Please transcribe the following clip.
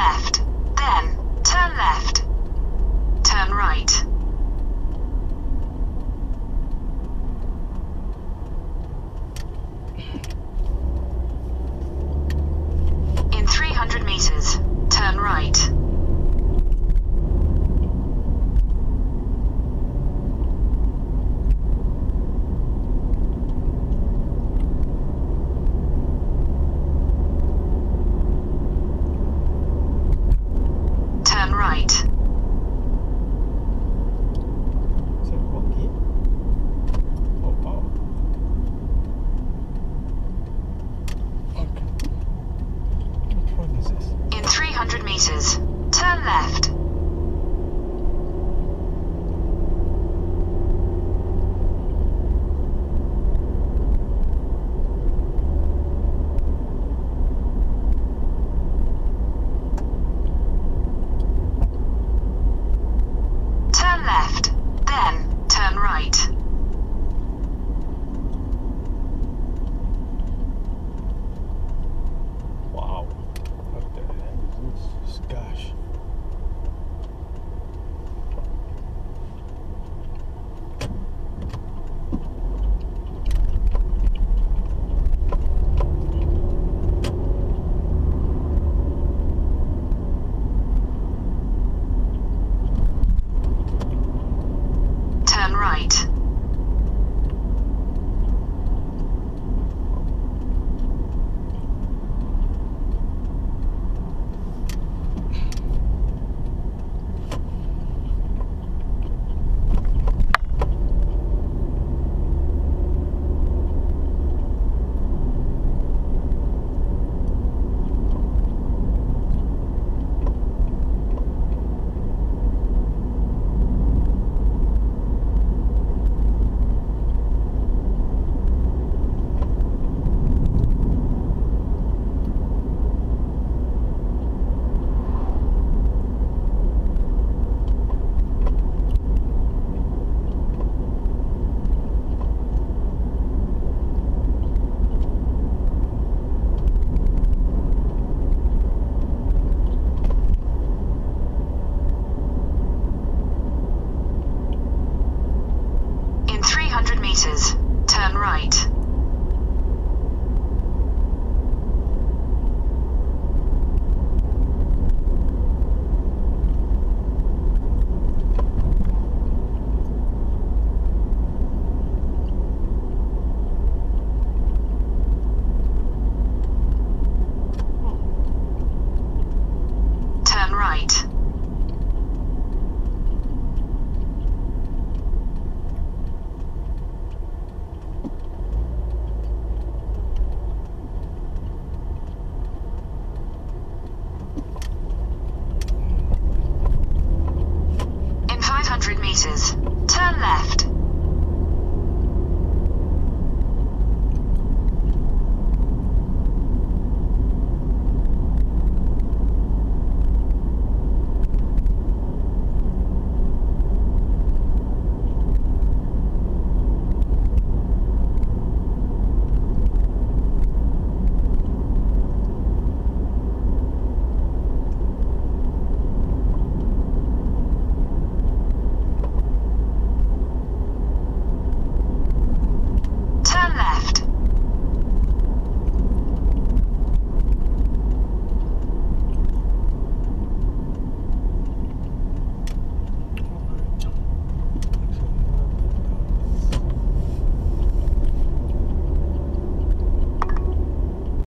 left, then turn left, turn right. 500 meters. Turn left. Meters, turn right. Turn right. Turn left.